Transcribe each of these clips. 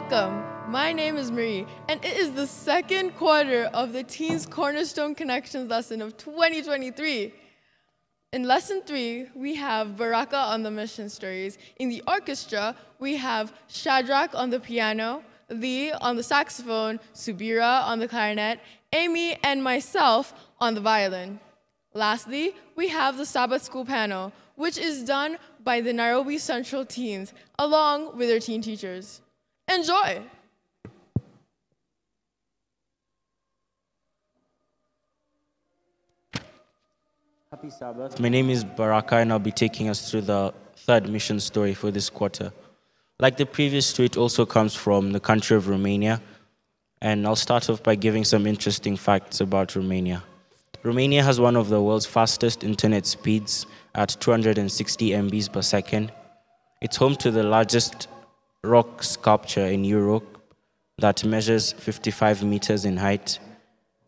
Welcome. My name is Marie, and it is the second quarter of the Teens Cornerstone Connections lesson of 2023. In lesson three, we have Baraka on the mission stories. In the orchestra, we have Shadrach on the piano, Lee on the saxophone, Subira on the clarinet, Amy and myself on the violin. Lastly, we have the Sabbath School panel, which is done by the Nairobi Central Teens, along with their teen teachers. Enjoy! Happy Sabbath. My name is Baraka, and I'll be taking us through the third mission story for this quarter. Like the previous story, it also comes from the country of Romania, and I'll start off by giving some interesting facts about Romania. Romania has one of the world's fastest internet speeds at 260 MBs per second. It's home to the largest rock sculpture in Europe that measures 55 meters in height.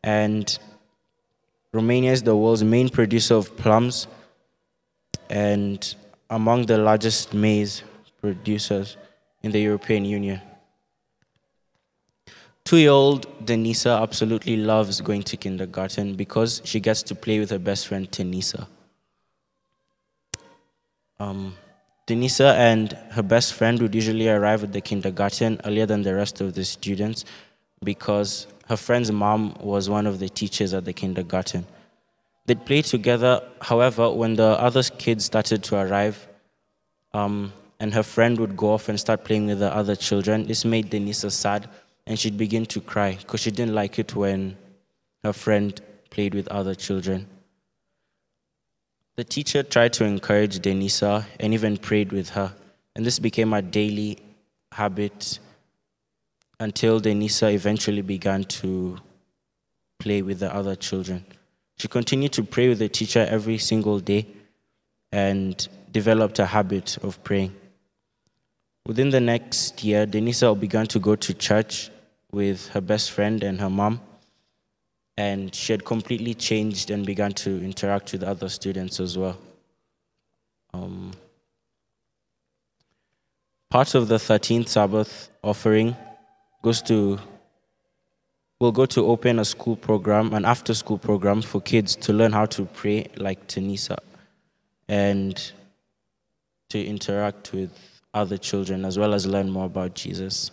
And Romania is the world's main producer of plums and among the largest maize producers in the European Union. Two year old Denisa absolutely loves going to kindergarten because she gets to play with her best friend Tenisa. Um, Denisa and her best friend would usually arrive at the kindergarten earlier than the rest of the students because her friend's mom was one of the teachers at the kindergarten. They'd play together, however, when the other kids started to arrive, um, and her friend would go off and start playing with the other children, this made Denisa sad, and she'd begin to cry because she didn't like it when her friend played with other children. The teacher tried to encourage Denisa and even prayed with her, and this became a daily habit until Denisa eventually began to play with the other children. She continued to pray with the teacher every single day and developed a habit of praying. Within the next year, Denisa began to go to church with her best friend and her mom and she had completely changed and began to interact with other students as well. Um, part of the 13th Sabbath offering goes to will go to open a school program, an after school program for kids to learn how to pray like Tanisa and to interact with other children as well as learn more about Jesus.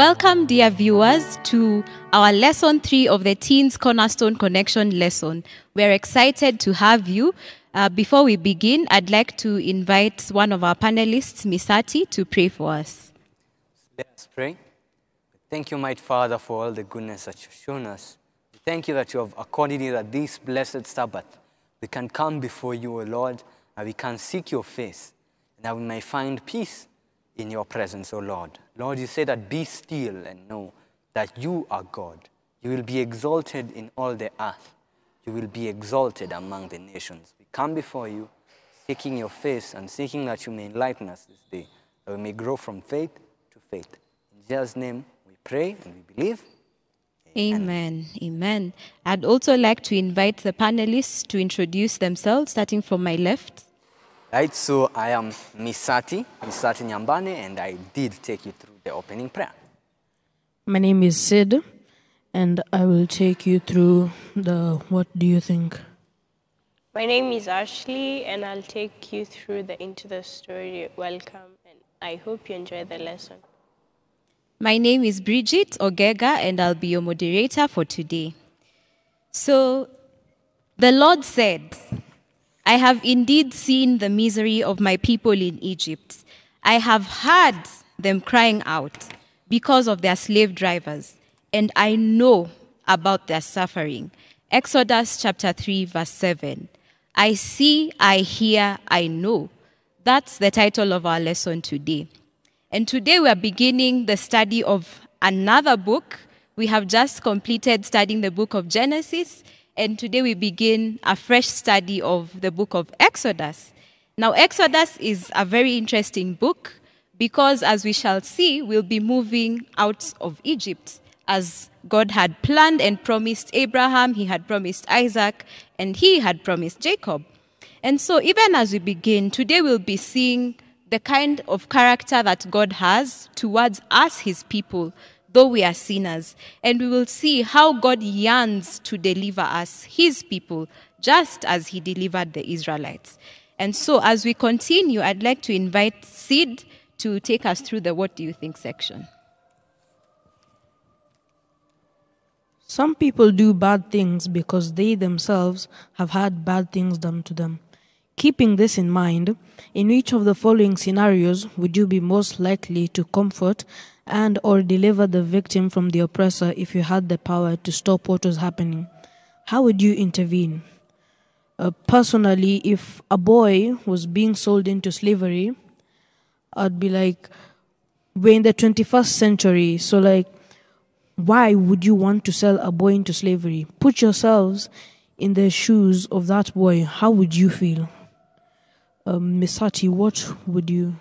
Welcome, dear viewers, to our lesson three of the Teens Cornerstone Connection lesson. We're excited to have you. Uh, before we begin, I'd like to invite one of our panelists, Misati, to pray for us. Let us pray. Thank you, mighty Father, for all the goodness that you've shown us. Thank you that you have accorded that this blessed Sabbath we can come before you, O Lord, and we can seek your face, and that we may find peace in your presence, O Lord. Lord, you say that be still and know that you are God. You will be exalted in all the earth. You will be exalted among the nations. We come before you, seeking your face and seeking that you may enlighten us this day, that we may grow from faith to faith. In Jesus' name we pray and we believe. Amen. Amen. I'd also like to invite the panelists to introduce themselves, starting from my left. Right, so I am Misati, Misati Nyambane, and I did take you through the opening prayer. My name is Sid, and I will take you through the What Do You Think? My name is Ashley, and I'll take you through the Into the Story Welcome, and I hope you enjoy the lesson. My name is Bridget Ogega, and I'll be your moderator for today. So, the Lord said, I have indeed seen the misery of my people in Egypt. I have heard them crying out because of their slave drivers, and I know about their suffering. Exodus chapter 3, verse 7. I see, I hear, I know. That's the title of our lesson today. And today we are beginning the study of another book. We have just completed studying the book of Genesis, and today we begin a fresh study of the book of Exodus. Now, Exodus is a very interesting book because, as we shall see, we'll be moving out of Egypt as God had planned and promised Abraham, He had promised Isaac, and He had promised Jacob. And so, even as we begin, today we'll be seeing the kind of character that God has towards us, His people, though we are sinners. And we will see how God yearns to deliver us, His people, just as He delivered the Israelites. And so, as we continue, I'd like to invite Sid to take us through the What Do You Think section. Some people do bad things because they themselves have had bad things done to them. Keeping this in mind, in each of the following scenarios would you be most likely to comfort and or deliver the victim from the oppressor if you had the power to stop what was happening? How would you intervene? Uh, personally, if a boy was being sold into slavery, I'd be like, we're in the 21st century, so like, why would you want to sell a boy into slavery? Put yourselves in the shoes of that boy. How would you feel? Um, Misati, what would you?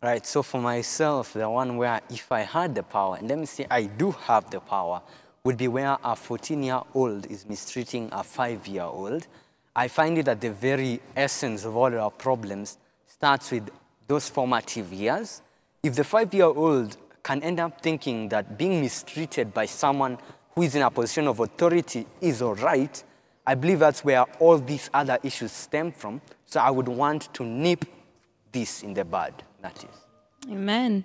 Right, so for myself, the one where if I had the power, and let me say I do have the power, would be where a 14 year old is mistreating a 5 year old. I find it at the very essence of all our problems starts with those formative years. If the 5 year old can end up thinking that being mistreated by someone who is in a position of authority is all right, I believe that's where all these other issues stem from. So I would want to nip this in the bud, that is. Amen.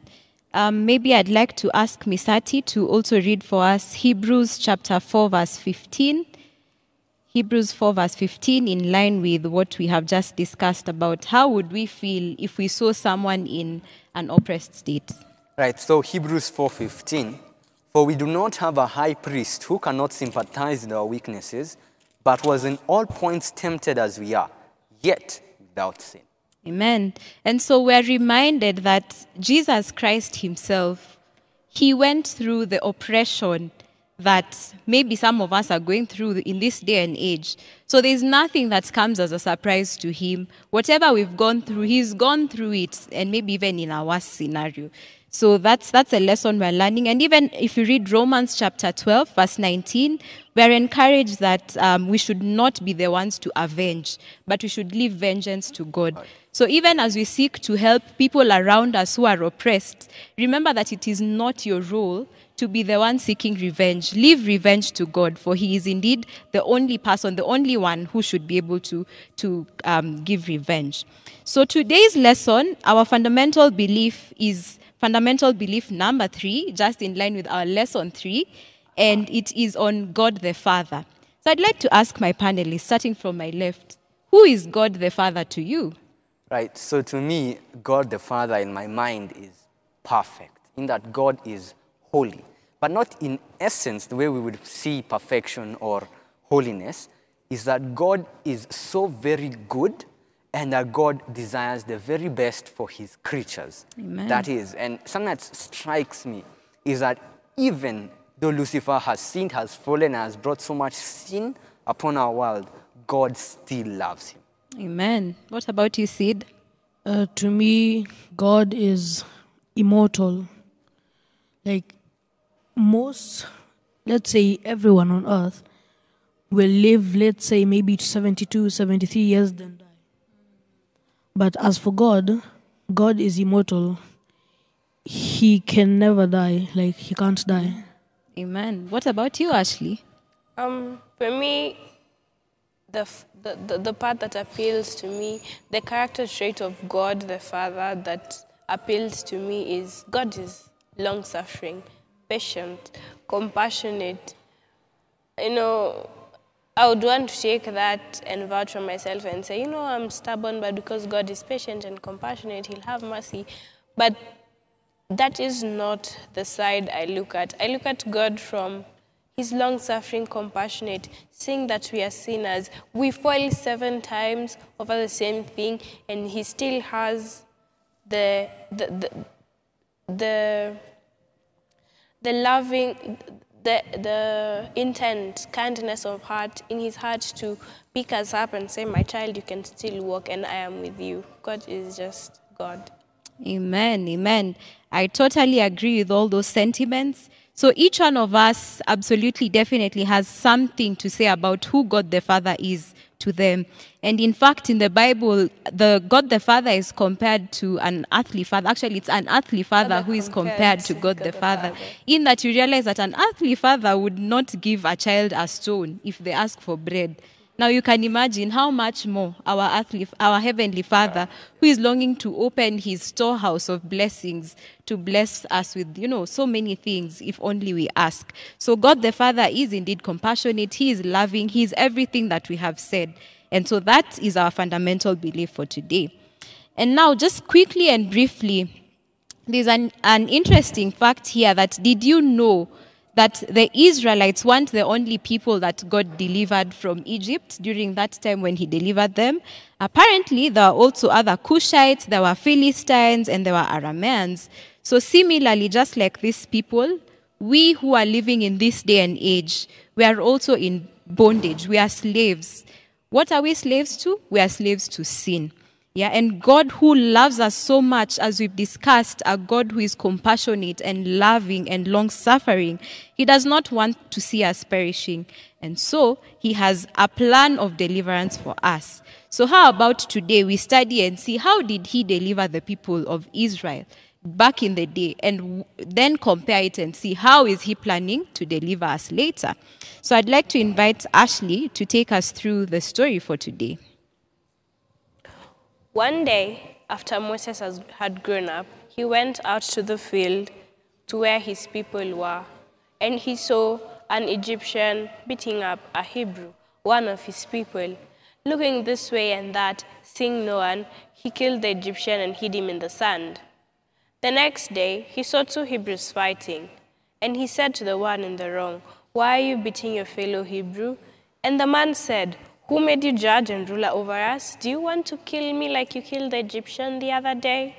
Um, maybe I'd like to ask Misati to also read for us Hebrews chapter 4, verse 15. Hebrews 4, verse 15, in line with what we have just discussed about how would we feel if we saw someone in an oppressed state. Right, so Hebrews 4:15, for we do not have a high priest who cannot sympathize with our weaknesses, but was in all points tempted as we are, yet without sin. Amen. And so we're reminded that Jesus Christ Himself, He went through the oppression that maybe some of us are going through in this day and age. So there's nothing that comes as a surprise to Him. Whatever we've gone through, He's gone through it, and maybe even in our worst scenario. So that's that's a lesson we're learning. And even if you read Romans chapter 12, verse 19, we're encouraged that um, we should not be the ones to avenge, but we should leave vengeance to God. So even as we seek to help people around us who are oppressed, remember that it is not your role to be the one seeking revenge. Leave revenge to God, for He is indeed the only person, the only one who should be able to, to um, give revenge. So today's lesson, our fundamental belief is fundamental belief number three, just in line with our lesson three, and it is on God the Father. So I'd like to ask my panelists, starting from my left, who is God the Father to you? Right, so to me, God the Father in my mind is perfect, in that God is holy, but not in essence the way we would see perfection or holiness, is that God is so very good and that God desires the very best for his creatures. Amen. That is, and something that strikes me is that even though Lucifer has sinned, has fallen, has brought so much sin upon our world, God still loves him. Amen. What about you, Sid? Uh, to me, God is immortal. Like most, let's say, everyone on earth will live, let's say, maybe 72, 73 years, then die. But as for God, God is immortal. He can never die. Like, he can't die. Amen. What about you, Ashley? Um, for me, the, f- the, the, the part that appeals to me, the character trait of God the Father that appeals to me is God is long suffering, patient, compassionate. You know, I would want to take that and vouch for myself and say, you know, I'm stubborn, but because God is patient and compassionate, He'll have mercy. But that is not the side I look at. I look at God from He's long suffering, compassionate, seeing that we are sinners. We fall seven times over the same thing, and He still has the, the, the, the, the loving, the, the intent, kindness of heart in His heart to pick us up and say, My child, you can still walk, and I am with you. God is just God. Amen. Amen. I totally agree with all those sentiments. So each one of us absolutely definitely has something to say about who God the Father is to them. And in fact, in the Bible, the God the Father is compared to an earthly father. Actually, it's an earthly father who is compared to God, the the Father. Father. In that you realize that an earthly father would not give a child a stone if they ask for bread. Now you can imagine how much more our earthly, our heavenly Father, who is longing to open His storehouse of blessings to bless us with, you know, so many things, if only we ask. So God the Father is indeed compassionate. He is loving. He is everything that we have said, and so that is our fundamental belief for today. And now, just quickly and briefly, there's an, an interesting fact here that did you know that the Israelites weren't the only people that God delivered from Egypt during that time when He delivered them? Apparently, there were also other Cushites, there were Philistines, and there were Arameans. So, similarly, just like these people, we who are living in this day and age, we are also in bondage. We are slaves. What are we slaves to? We are slaves to sin. Yeah, and God who loves us so much, as we've discussed, a God who is compassionate and loving and long suffering, He does not want to see us perishing. And so He has a plan of deliverance for us. So, how about today we study and see how did He deliver the people of Israel back in the day and then compare it and see how is He planning to deliver us later? So, I'd like to invite Ashley to take us through the story for today. One day, after Moses had grown up, he went out to the field to where his people were, and he saw an Egyptian beating up a Hebrew, one of his people. Looking this way and that, seeing no one, he killed the Egyptian and hid him in the sand. The next day, he saw two Hebrews fighting, and he said to the one in the wrong, Why are you beating your fellow Hebrew? And the man said, Who made you judge and ruler over us? Do you want to kill me like you killed the Egyptian the other day?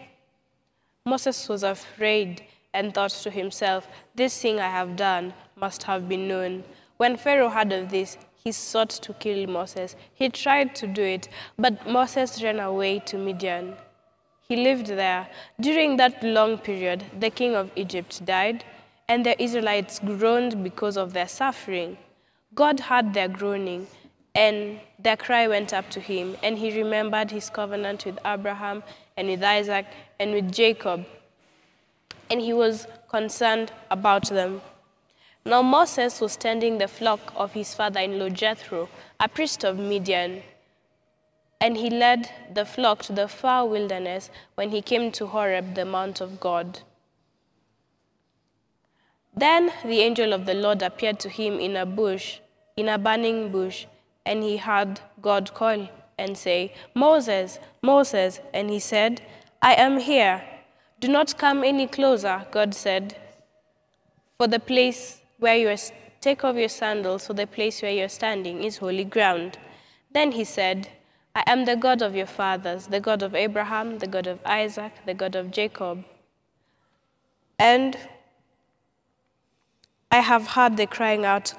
Moses was afraid and thought to himself, This thing I have done must have been known. When Pharaoh heard of this, he sought to kill Moses. He tried to do it, but Moses ran away to Midian. He lived there. During that long period, the king of Egypt died, and the Israelites groaned because of their suffering. God heard their groaning, and their cry went up to him, and he remembered his covenant with Abraham, and with Isaac, and with Jacob, and he was concerned about them. Now Moses was tending the flock of his father in law Jethro, a priest of Midian. And he led the flock to the far wilderness when he came to Horeb, the mount of God. Then the angel of the Lord appeared to him in a bush, in a burning bush, and he heard God call and say, Moses, Moses. And he said, I am here. Do not come any closer, God said, for the place where you are, take off your sandals, for the place where you are standing is holy ground. Then he said, I am the God of your fathers, the God of Abraham, the God of Isaac, the God of Jacob. And I have heard the crying out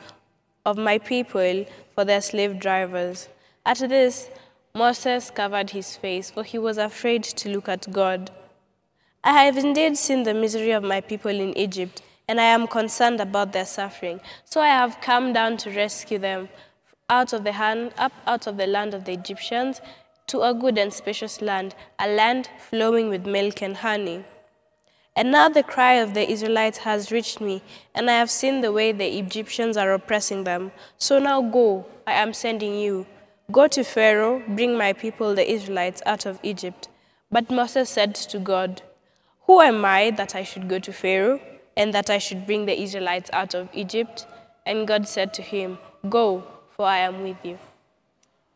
of my people for their slave drivers. At this, Moses covered his face, for he was afraid to look at God. I have indeed seen the misery of my people in Egypt, and I am concerned about their suffering. So I have come down to rescue them out of the hand, up out of the land of the Egyptians to a good and spacious land, a land flowing with milk and honey. And now the cry of the Israelites has reached me, and I have seen the way the Egyptians are oppressing them. So now go, I am sending you. Go to Pharaoh, bring my people, the Israelites, out of Egypt. But Moses said to God, Who am I that I should go to Pharaoh, and that I should bring the Israelites out of Egypt? And God said to him, Go, for I am with you.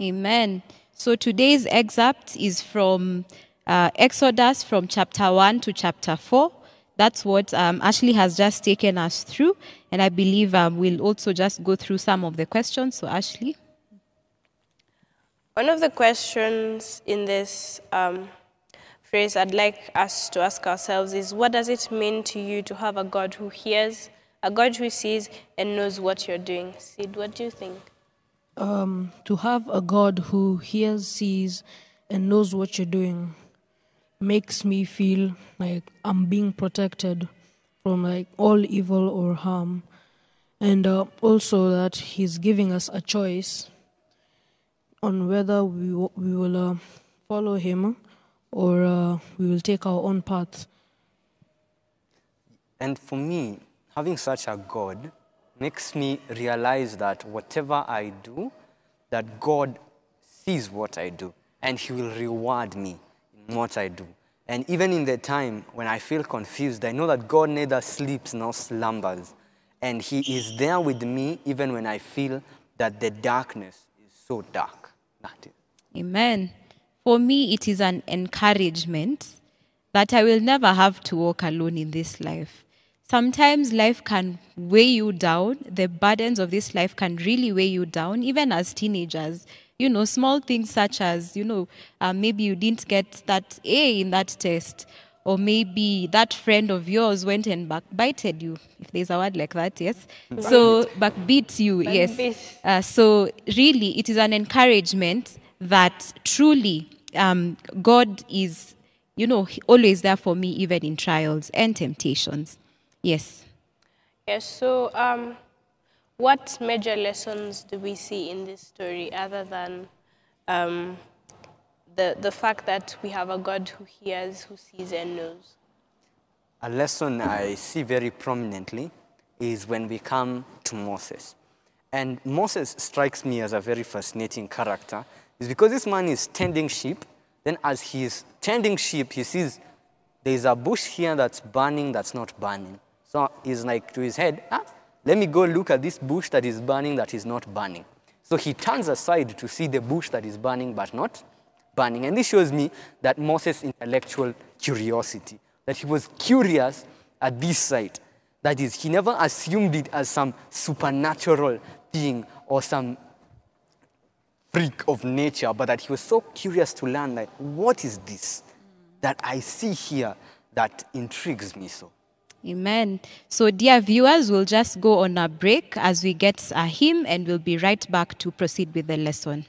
Amen. So today's excerpt is from uh, Exodus from chapter 1 to chapter 4. that's what um, Ashley has just taken us through. And I believe um, we'll also just go through some of the questions. So, Ashley. One of the questions in this um, phrase I'd like us to ask ourselves is what does it mean to you to have a God who hears, a God who sees and knows what you're doing? Sid, what do you think? Um, to have a God who hears, sees, and knows what you're doing makes me feel like I'm being protected from like all evil or harm, and uh, also that He's giving us a choice on whether we we will uh, follow Him or uh, we will take our own path. And for me, having such a God makes me realize that whatever I do, that God sees what I do and he will reward me what I do. And even in the time when I feel confused, I know that God neither sleeps nor slumbers. And he is there with me even when I feel that the darkness is so dark. Amen. For me, it is an encouragement that I will never have to walk alone in this life. Sometimes life can weigh you down. The burdens of this life can really weigh you down, even as teenagers. You know, small things such as, you know, uh, maybe you didn't get that A in that test, or maybe that friend of yours went and backbited you, if there's a word like that, yes. So backbeat you, yes. Uh, so really, it is an encouragement that truly um, God is, you know, always there for me, even in trials and temptations. Yes. Yes. So, um, what major lessons do we see in this story, other than um, the the fact that we have a God who hears, who sees, and knows? A lesson I see very prominently is when we come to Moses. And Moses strikes me as a very fascinating character is because this man is tending sheep. Then, as he is tending sheep, he sees there's a bush here that's burning, that's not burning. So he's like to his head, ah, let me go look at this bush that is burning, that is not burning. So he turns aside to see the bush that is burning, but not burning. And this shows me that Moses' intellectual curiosity, that he was curious at this sight. That is, he never assumed it as some supernatural thing or some freak of nature, but that he was so curious to learn, like, what is this that I see here that intrigues me so? Amen. So, dear viewers, we'll just go on a break as we get a hymn and we'll be right back to proceed with the lesson.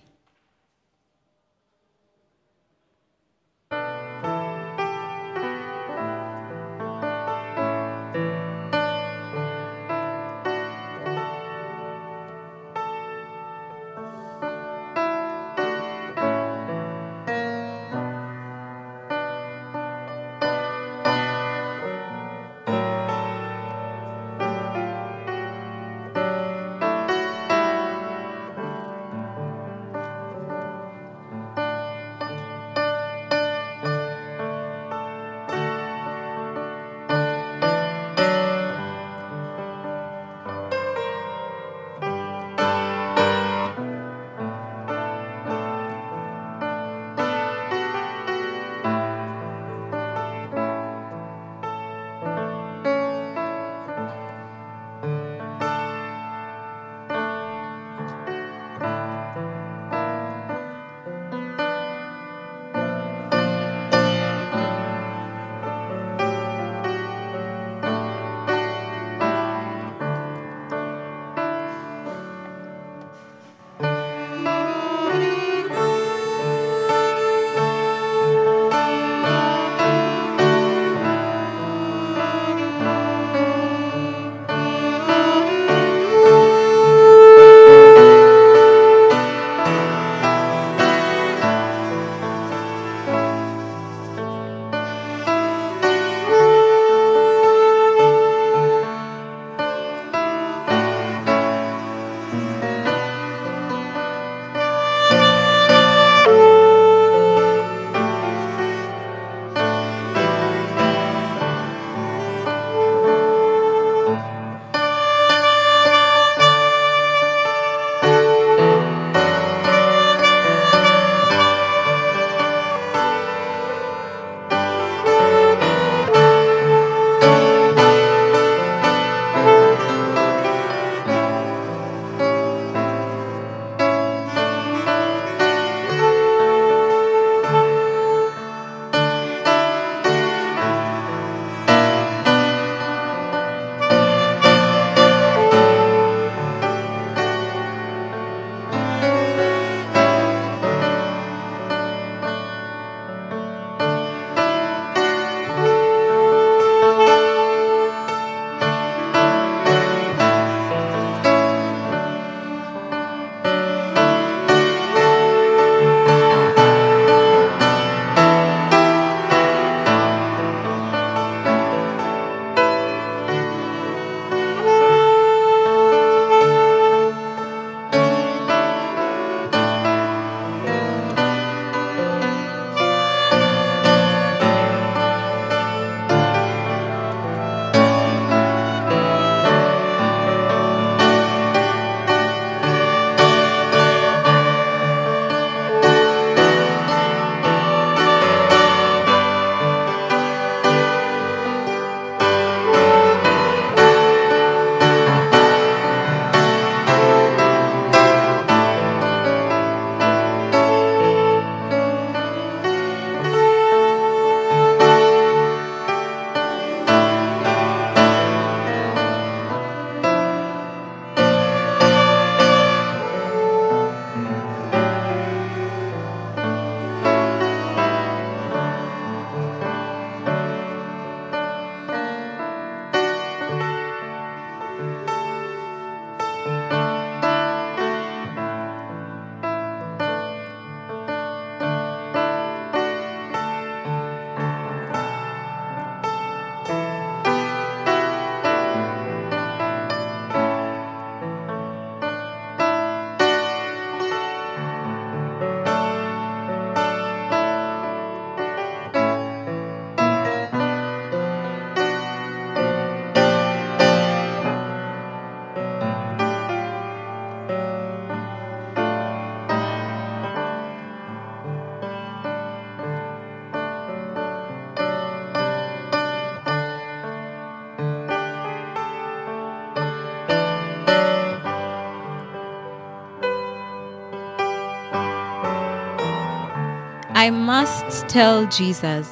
I must tell Jesus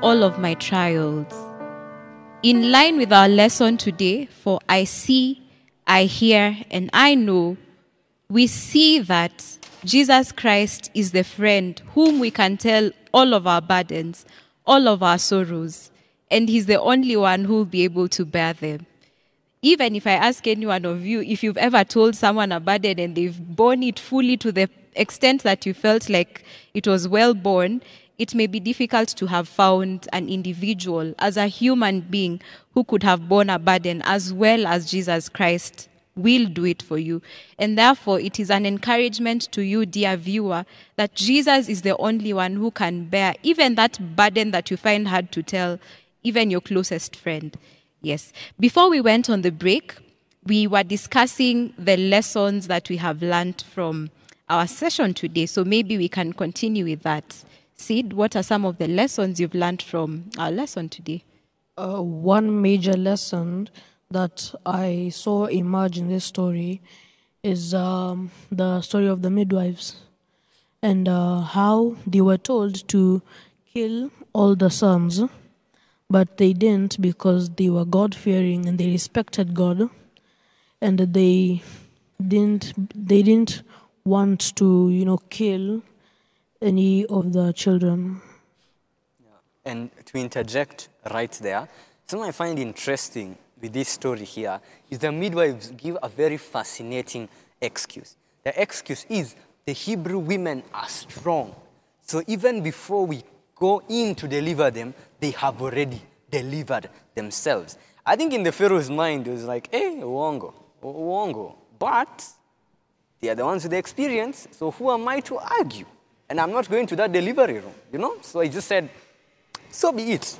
all of my trials. In line with our lesson today, for I see, I hear, and I know, we see that Jesus Christ is the friend whom we can tell all of our burdens, all of our sorrows, and He's the only one who will be able to bear them. Even if I ask any one of you if you've ever told someone a burden and they've borne it fully to the extent that you felt like it was well born, it may be difficult to have found an individual as a human being who could have borne a burden as well as Jesus Christ will do it for you. And therefore, it is an encouragement to you, dear viewer, that Jesus is the only one who can bear even that burden that you find hard to tell, even your closest friend. Yes. Before we went on the break, we were discussing the lessons that we have learned from our session today. So maybe we can continue with that. Sid, what are some of the lessons you've learned from our lesson today? Uh, one major lesson that I saw emerge in this story is um, the story of the midwives and uh, how they were told to kill all the sons, but they didn't because they were God fearing and they respected God, and they didn't they didn't want to you know kill any of the children. And to interject right there, something I find interesting with this story here is the midwives give a very fascinating excuse. The excuse is the Hebrew women are strong. So even before we go in to deliver them, they have already delivered themselves. I think in the Pharaoh's mind, it was like, eh, hey, Uongo, Uongo. But they are the ones with the experience, so who am I to argue? And I'm not going to that delivery room, you know? So I just said, so be it.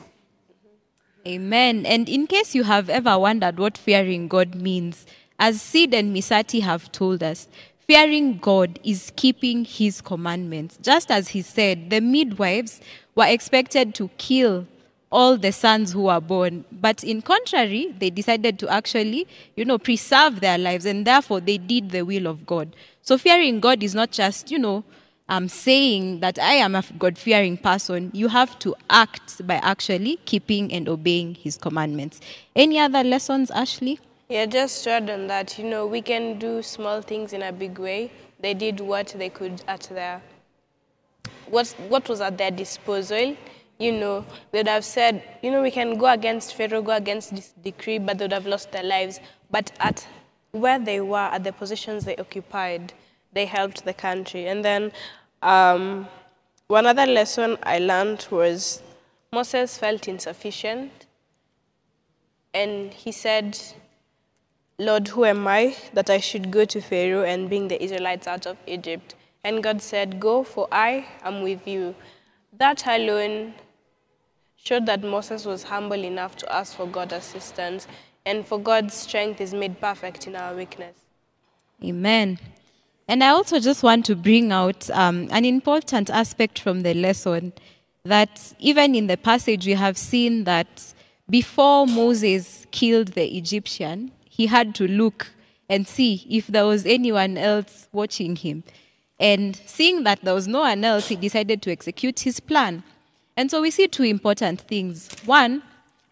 Amen. And in case you have ever wondered what fearing God means, as Sid and Misati have told us, fearing God is keeping his commandments. Just as he said, the midwives were expected to kill all the sons who were born. But in contrary, they decided to actually, you know, preserve their lives and therefore they did the will of God. So fearing God is not just, you know, um, saying that I am a God fearing person. You have to act by actually keeping and obeying his commandments. Any other lessons, Ashley? Yeah, just to add on that, you know, we can do small things in a big way. They did what they could at their, what, what was at their disposal. You know, they would have said, you know, we can go against Pharaoh, go against this decree, but they would have lost their lives. But at where they were, at the positions they occupied, they helped the country. And then um, one other lesson I learned was Moses felt insufficient. And he said, Lord, who am I that I should go to Pharaoh and bring the Israelites out of Egypt? And God said, Go, for I am with you. That alone showed that Moses was humble enough to ask for God's assistance, and for God's strength is made perfect in our weakness. Amen. And I also just want to bring out um, an important aspect from the lesson that even in the passage we have seen that before Moses killed the Egyptian, he had to look and see if there was anyone else watching him. And seeing that there was no one else, he decided to execute his plan. And so we see two important things. One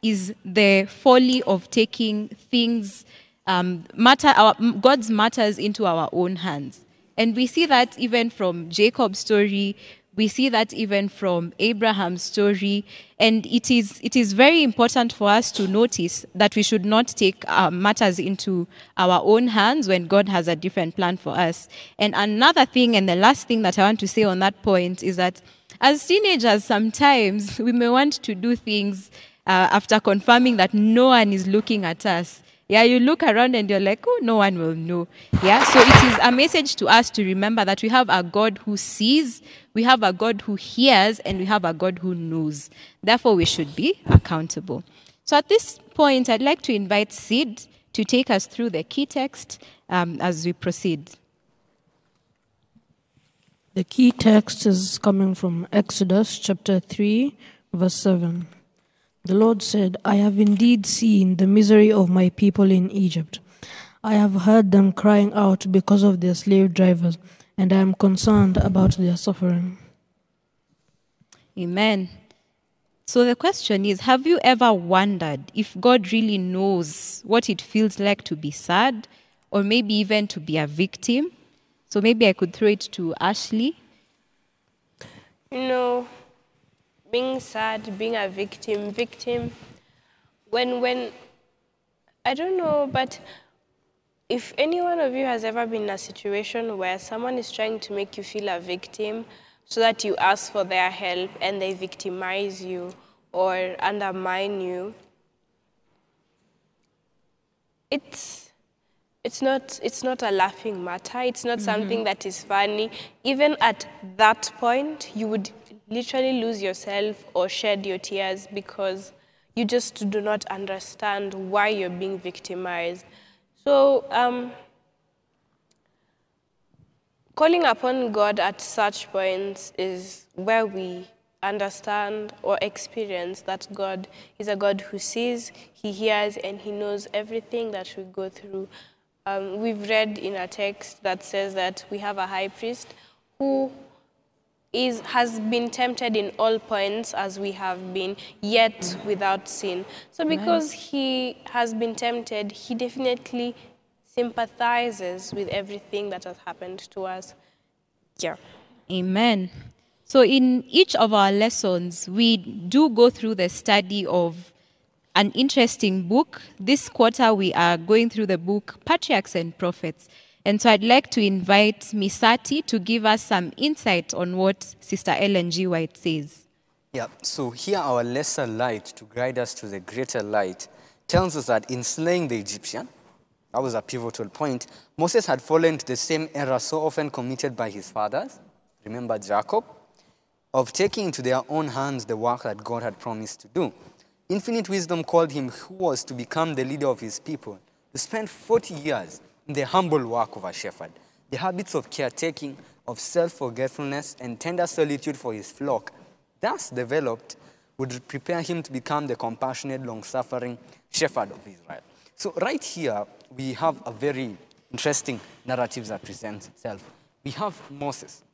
is the folly of taking things, um, matter, our, God's matters into our own hands. And we see that even from Jacob's story, we see that even from Abraham's story. And it is, it is very important for us to notice that we should not take uh, matters into our own hands when God has a different plan for us. And another thing, and the last thing that I want to say on that point is that as teenagers, sometimes we may want to do things uh, after confirming that no one is looking at us. Yeah, you look around and you're like, oh, no one will know. Yeah, so it is a message to us to remember that we have a God who sees, we have a God who hears, and we have a God who knows. Therefore, we should be accountable. So at this point, I'd like to invite Sid to take us through the key text um, as we proceed. The key text is coming from Exodus chapter 3, verse 7. The Lord said, I have indeed seen the misery of my people in Egypt. I have heard them crying out because of their slave drivers, and I am concerned about their suffering. Amen. So the question is Have you ever wondered if God really knows what it feels like to be sad or maybe even to be a victim? So maybe I could throw it to Ashley. You know, being sad, being a victim, victim, when, when, I don't know, but if any one of you has ever been in a situation where someone is trying to make you feel a victim so that you ask for their help and they victimize you or undermine you, it's, it's, not, it's not a laughing matter. It's not something that is funny. Even at that point, you would literally lose yourself or shed your tears because you just do not understand why you're being victimized. So, um, calling upon God at such points is where we understand or experience that God is a God who sees, He hears, and He knows everything that we go through. Um, we've read in a text that says that we have a high priest who is, has been tempted in all points as we have been, yet without sin. So because he has been tempted, he definitely sympathizes with everything that has happened to us. Yeah. Amen. So, in each of our lessons, we do go through the study of an interesting book. This quarter, we are going through the book Patriarchs and Prophets. And so, I'd like to invite Misati to give us some insight on what Sister Ellen G. White says. Yeah, so here our lesser light to guide us to the greater light tells us that in slaying the Egyptian, that was a pivotal point, Moses had fallen into the same error so often committed by his fathers, remember Jacob, of taking into their own hands the work that God had promised to do. Infinite wisdom called him who was to become the leader of his people, to spend 40 years in the humble work of a shepherd, the habits of caretaking, of self-forgetfulness, and tender solitude for his flock, thus developed, would prepare him to become the compassionate, long-suffering shepherd of Israel. So right here, we have a very interesting narrative that presents itself. We have Moses.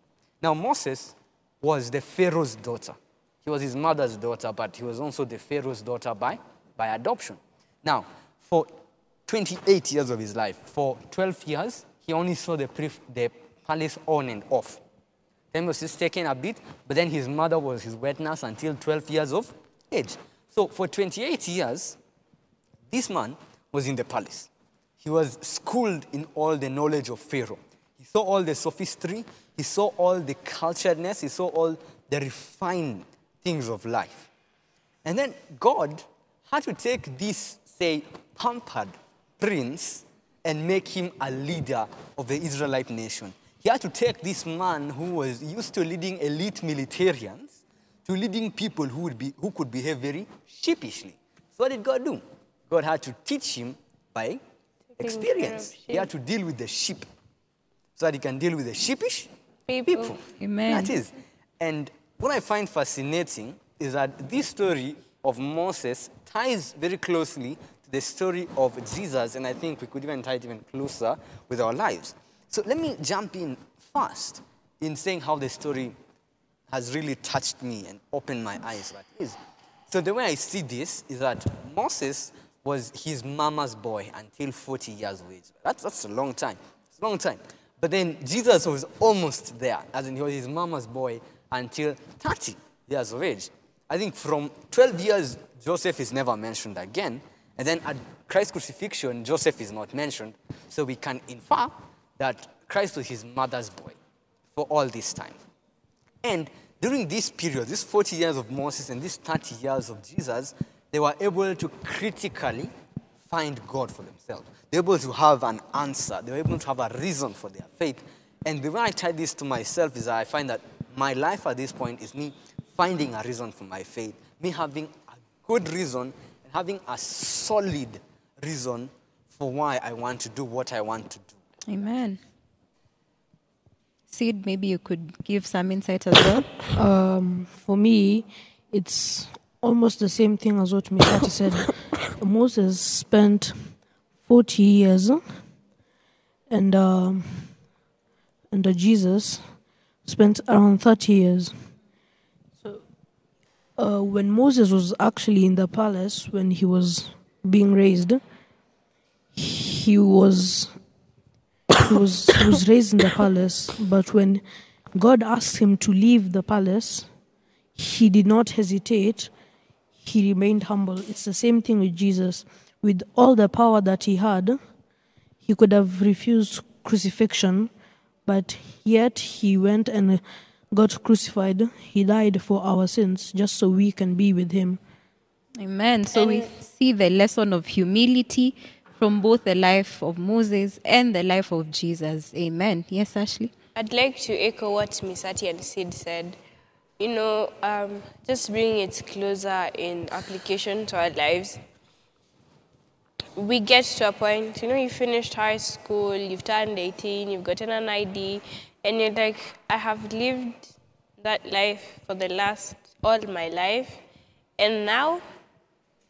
Now, Moses was the Pharaoh's daughter. He was his mother's daughter, but he was also the Pharaoh's daughter by, by adoption. Now, for 28 years of his life, for 12 years, he only saw the, the palace on and off. Then he was just taken a bit, but then his mother was his wet nurse until 12 years of age. So for 28 years, this man was in the palace. He was schooled in all the knowledge of Pharaoh. He saw all the sophistry, he saw all the culturedness, he saw all the refined things of life. And then God had to take this, say, pampered prince and make him a leader of the Israelite nation. He had to take this man who was used to leading elite militarians to leading people who, would be, who could behave very sheepishly. So what did God do? God had to teach him by experience. He had to deal with the sheep so that he can deal with the sheepish People. people. Amen. That is. And what I find fascinating is that this story of Moses ties very closely to the story of Jesus, and I think we could even tie it even closer with our lives. So let me jump in first in saying how the story has really touched me and opened my eyes. So the way I see this is that Moses was his mama's boy until 40 years of age. That's, that's a long time. It's a long time. But then Jesus was almost there, as in he was his mama's boy until 30 years of age. I think from 12 years, Joseph is never mentioned again. And then at Christ's crucifixion, Joseph is not mentioned. So we can infer that Christ was his mother's boy for all this time. And during this period, this 40 years of Moses and these 30 years of Jesus, they were able to critically find God for themselves. They were able to have an answer. They were able to have a reason for their faith. And the way I tie this to myself is that I find that my life at this point is me finding a reason for my faith, me having a good reason and having a solid reason for why I want to do what I want to do. Amen. Sid, maybe you could give some insight as well. Um, for me, it's almost the same thing as what Misati said. Moses spent 40 years, and um, and uh, Jesus spent around 30 years. So uh, when Moses was actually in the palace, when he was being raised, he was he was he was raised in the palace. But when God asked him to leave the palace, he did not hesitate. He remained humble. It's the same thing with Jesus. With all the power that he had, he could have refused crucifixion, but yet he went and got crucified. He died for our sins just so we can be with him. Amen. So we see the lesson of humility from both the life of Moses and the life of Jesus. Amen. Yes, Ashley? I'd like to echo what Misati and Sid said. You know, um, just bringing it closer in application to our lives. We get to a point, you know, you finished high school, you've turned 18, you've gotten an ID, and you're like, I have lived that life for the last, all my life, and now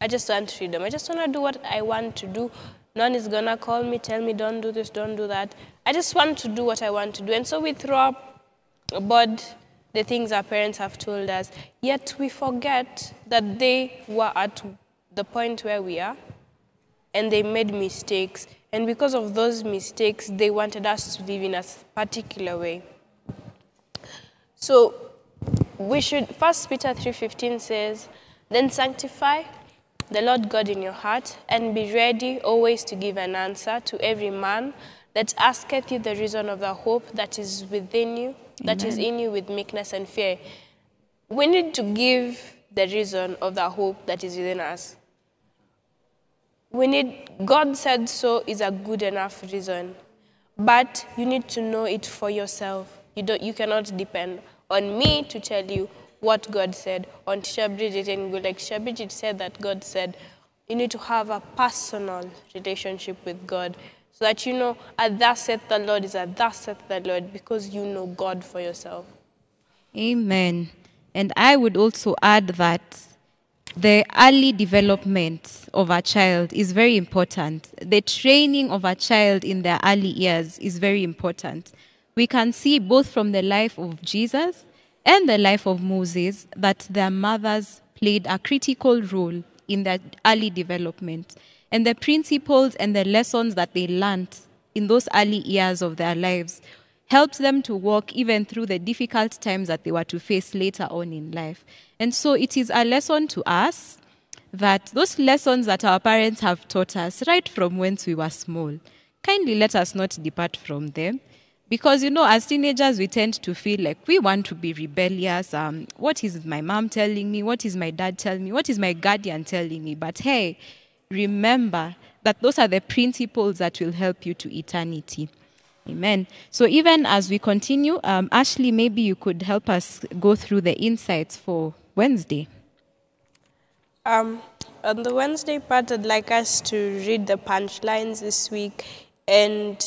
I just want freedom. I just want to do what I want to do. None is going to call me, tell me, don't do this, don't do that. I just want to do what I want to do. And so we throw up aboard the things our parents have told us, yet we forget that they were at the point where we are and they made mistakes. And because of those mistakes, they wanted us to live in a particular way. So we should, First Peter 3.15 says, Then sanctify the Lord God in your heart, and be ready always to give an answer to every man that asketh you the reason of the hope that is within you, that is in you with meekness and fear. We need to give the reason of the hope that is within us. We need, God said so is a good enough reason, but you need to know it for yourself. You, don't, you cannot depend on me to tell you what God said, on Tisha Bridget and like Tisha Bridget said that God said. You need to have a personal relationship with God so that you know, at thus saith the Lord is at thus saith the Lord because you know God for yourself. Amen. And I would also add that the early development of a child is very important. The training of a child in their early years is very important. We can see both from the life of Jesus and the life of Moses that their mothers played a critical role in their early development. And the principles and the lessons that they learned in those early years of their lives helped them to walk even through the difficult times that they were to face later on in life. And so it is a lesson to us that those lessons that our parents have taught us right from whence we were small, kindly let us not depart from them. Because, you know, as teenagers, we tend to feel like we want to be rebellious. Um, what is my mom telling me? What is my dad telling me? What is my guardian telling me? But hey, remember that those are the principles that will help you to eternity. Amen. So even as we continue, um, Ashley, maybe you could help us go through the insights for Wednesday. Um, on the Wednesday part, I'd like us to read the punchlines this week and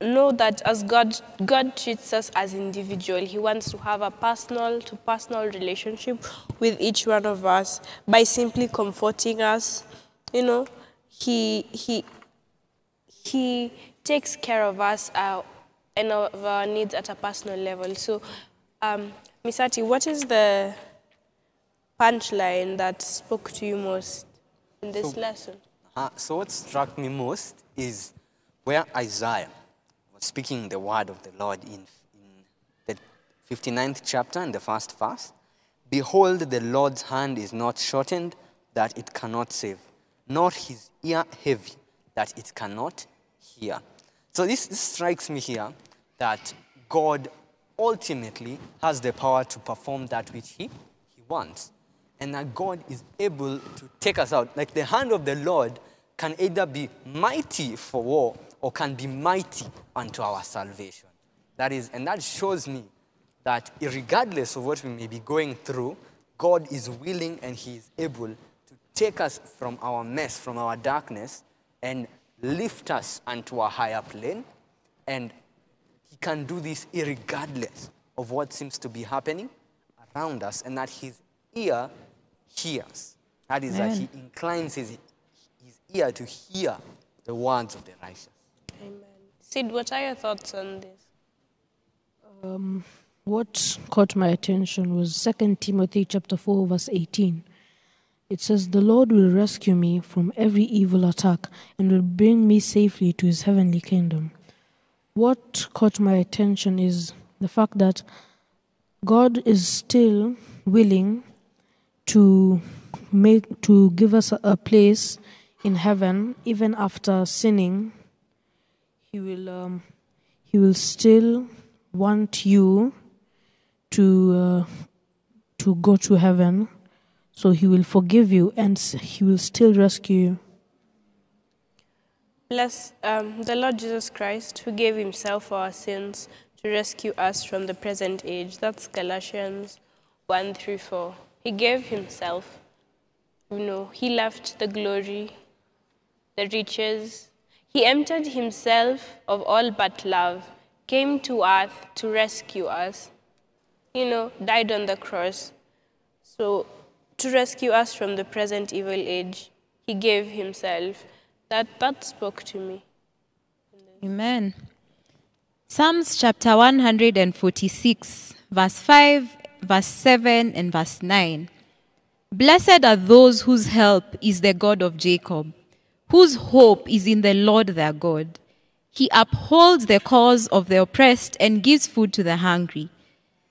know that as God, God treats us as individual, He wants to have a personal to personal relationship with each one of us by simply comforting us. You know, He He He takes care of us uh, and of our needs at a personal level. So, um, Misati, what is the punchline that spoke to you most in this So- lesson? Uh, so what struck me most is where Isaiah was speaking the word of the Lord in, in the 59th chapter and the first verse. Behold, the Lord's hand is not shortened that it cannot save, nor his ear heavy that it cannot hear. So this, this strikes me here that God ultimately has the power to perform that which he, he wants and that God is able to take us out. Like the hand of the Lord can either be mighty for war or can be mighty unto our salvation. That is, and that shows me that regardless of what we may be going through, God is willing and He is able to take us from our mess, from our darkness, and lift us unto a higher plane. And can do this regardless of what seems to be happening around us, and that His ear hears. That is, that He inclines His, his ear to hear the words of the righteous. Amen. Sid, what are your thoughts on this? Um, what caught my attention was 2 Timothy chapter 4 verse 18. It says the Lord will rescue me from every evil attack and will bring me safely to his heavenly kingdom. What caught my attention is the fact that God is still willing to make to give us a, place in heaven even after sinning. He will um, he will still want you to uh, to go to heaven. So he will forgive you and he will still rescue you Bless um, the Lord Jesus Christ, who gave himself for our sins to rescue us from the present age. That's Galatians 1 through 4. He gave himself. You know, he left the glory, the riches. He emptied himself of all but love, came to earth to rescue us. You know, died on the cross. So, to rescue us from the present evil age, he gave himself. That, that spoke to me. Amen. Psalms chapter 146, verse 5, verse 7, and verse 9. Blessed are those whose help is the God of Jacob, whose hope is in the Lord their God. He upholds the cause of the oppressed and gives food to the hungry.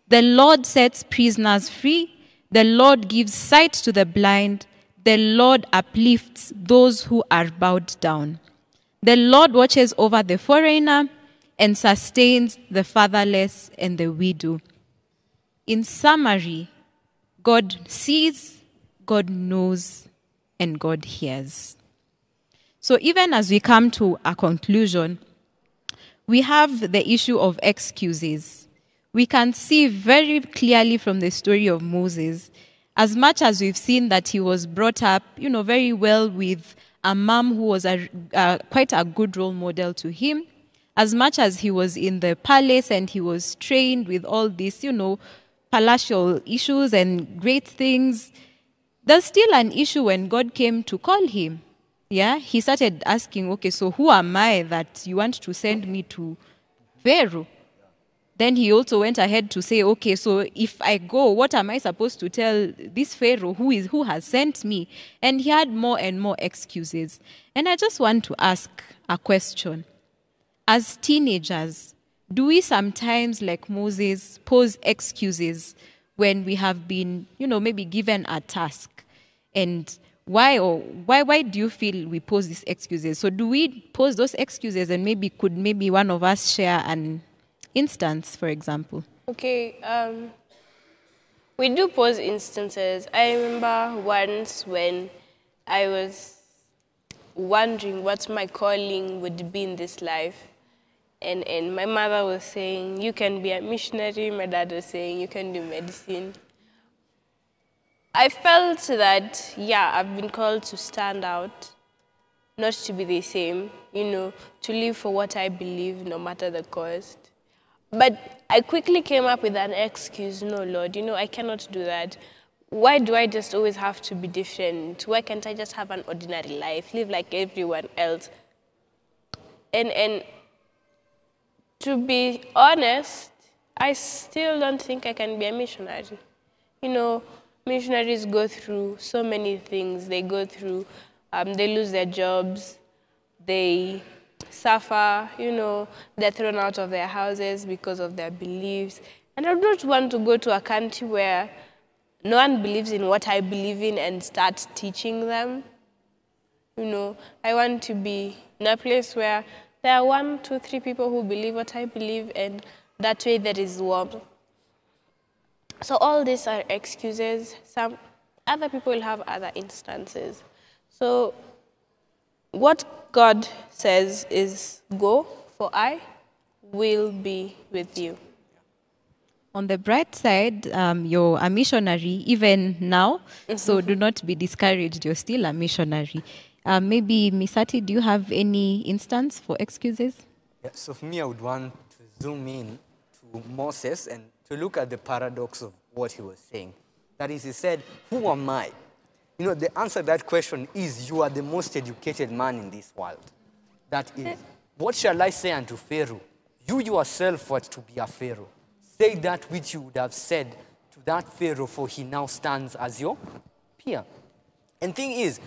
The Lord sets prisoners free. The Lord gives sight to the blind. The Lord uplifts those who are bowed down. The Lord watches over the foreigner and sustains the fatherless and the widow. In summary, God sees, God knows, and God hears. So even as we come to a conclusion, we have the issue of excuses. We can see very clearly from the story of Moses, as much as we've seen that he was brought up, you know, very well with a mom who was a, quite a good role model to him, as much as he was in the palace and he was trained with all these, you know, palatial issues and great things, there's still an issue when God came to call him. Yeah, he started asking, okay, so who am I that you want to send me to Pharaoh? Then he also went ahead to say, okay, so if I go, what am I supposed to tell this Pharaoh who is who has sent me? And he had more and more excuses. And I just want to ask a question. As teenagers, do we sometimes, like Moses, pose excuses when we have been, you know, maybe given a task? And why or why why do you feel we pose these excuses? So do we pose those excuses and maybe could maybe one of us share an instance, for example? Okay, um, we do pose instances. I remember once when I was wondering what my calling would be in this life. And, and my mother was saying, You can be a missionary. My dad was saying, You can do medicine. I felt that, yeah, I've been called to stand out, not to be the same, you know, to live for what I believe, no matter the cost. But I quickly came up with an excuse no, Lord, you know, I cannot do that. Why do I just always have to be different? Why can't I just have an ordinary life, live like everyone else? And, and to be honest, I still don't think I can be a missionary. You know, missionaries go through so many things. They go through, um, they lose their jobs, they suffer, you know, they're thrown out of their houses because of their beliefs. And I don't want to go to a country where no one believes in what I believe in and start teaching them. You know, I want to be in a place where there are one, two, three people who believe what I believe, and that way there is warmth. So all these are excuses. Some other people will have other instances. So what God says is go, for I will be with you. On the bright side, um, you're a missionary even now, so do not be discouraged. You're still a missionary. Uh, maybe, Misati, do you have any instance for excuses? Yeah, so for me, I would want to zoom in to Moses and to look at the paradox of what he was saying. That is, he said, Who am I? You know, the answer to that question is, You are the most educated man in this world. That is, eh. what shall I say unto Pharaoh? You yourself were to be a Pharaoh. say that which you would have said to that Pharaoh, for he now stands as your peer. And thing is,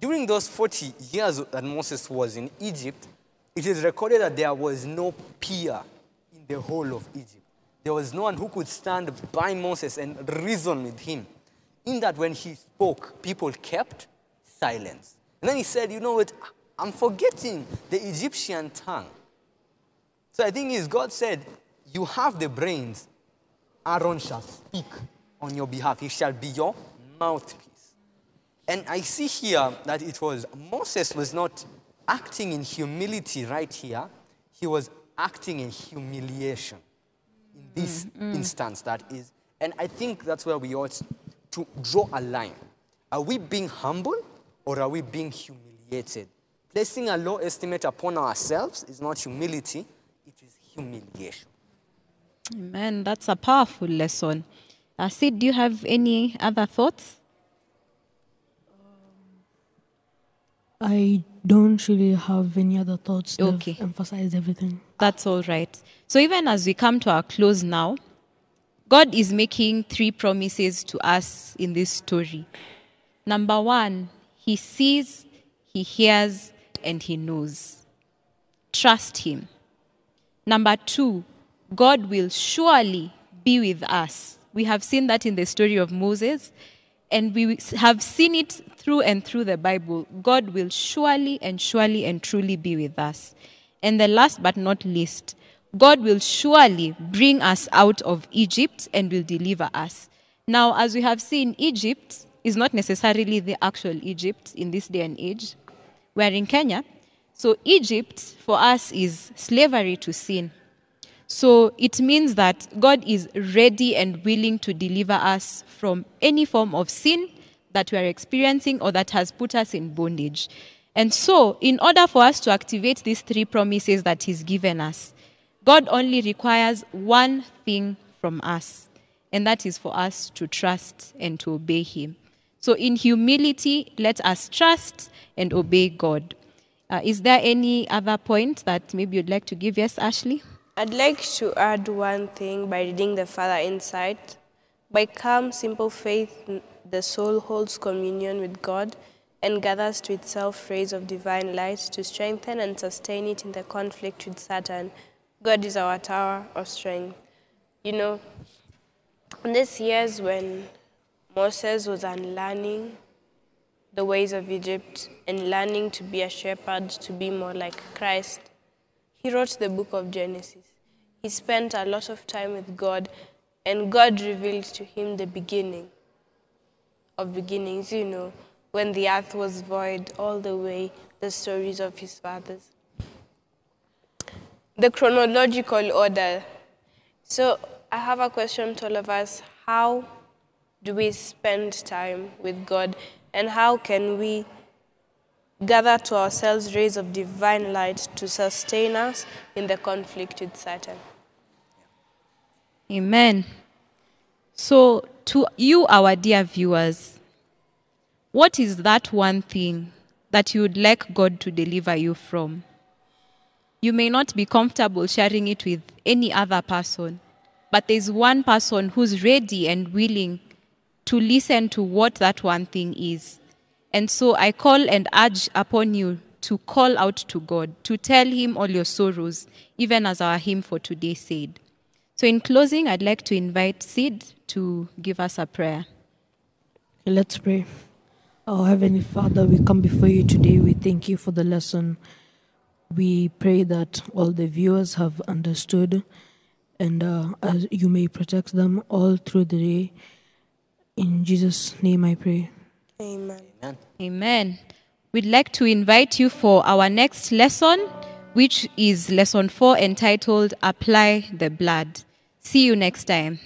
during those 40 years that Moses was in Egypt, it is recorded that there was no peer in the whole of Egypt. There was no one who could stand by Moses and reason with him. In that, when he spoke, people kept silence. And then he said, You know what? I'm forgetting the Egyptian tongue. So I think is God said, You have the brains. Aaron shall speak on your behalf. He shall be your mouthpiece. And I see here that it was Moses was not acting in humility right here. He was acting in humiliation in this mm, mm. instance that is. And I think that's where we ought to draw a line. Are we being humble or are we being humiliated? Placing a low estimate upon ourselves is not humility, it is humiliation. Amen. That's a powerful lesson. Uh, Sid, do you have any other thoughts? I don't really have any other thoughts. They've Okay. emphasized everything. That's all right. So, even as we come to our close now, God is making three promises to us in this story. Number one, He sees, He hears, and He knows. Trust Him. Number two, God will surely be with us. We have seen that in the story of Moses, and we have seen it through and through the Bible. God will surely and surely and truly be with us. And the last but not least, God will surely bring us out of Egypt and will deliver us. Now, as we have seen, Egypt is not necessarily the actual Egypt in this day and age. We're in Kenya. So, Egypt for us is slavery to sin. So it means that God is ready and willing to deliver us from any form of sin that we are experiencing or that has put us in bondage. And so, in order for us to activate these three promises that He's given us, God only requires one thing from us, and that is for us to trust and to obey Him. So, in humility, let us trust and obey God. Uh, is there any other point that maybe you'd like to give? Yes, Ashley? I'd like to add one thing by reading the Father Insight. By calm, simple faith, the soul holds communion with God and gathers to itself rays of divine light to strengthen and sustain it in the conflict with Satan. God is our tower of strength. You know, in these years when Moses was unlearning the ways of Egypt and learning to be a shepherd, to be more like Christ, he wrote the book of Genesis. He spent a lot of time with God, and God revealed to him the beginning of beginnings, you know, when the earth was void, all the way, the stories of his fathers. The chronological order. So, I have a question to all of us How do we spend time with God, and how can we gather to ourselves rays of divine light to sustain us in the conflict with Satan. Amen. So, to you, our dear viewers, what is that one thing that you would like God to deliver you from? You may not be comfortable sharing it with any other person, but there's one person who's ready and willing to listen to what that one thing is. And so I call and urge upon you to call out to God, to tell Him all your sorrows, even as our hymn for today said. So, in closing, I'd like to invite Sid to give us a prayer. Let's pray. Our Heavenly Father, we come before you today. We thank you for the lesson. We pray that all the viewers have understood and uh, as you may protect them all through the day. In Jesus' name I pray. Amen. Amen. Amen. We'd like to invite you for our next lesson, which is lesson four entitled Apply the Blood. See you next time.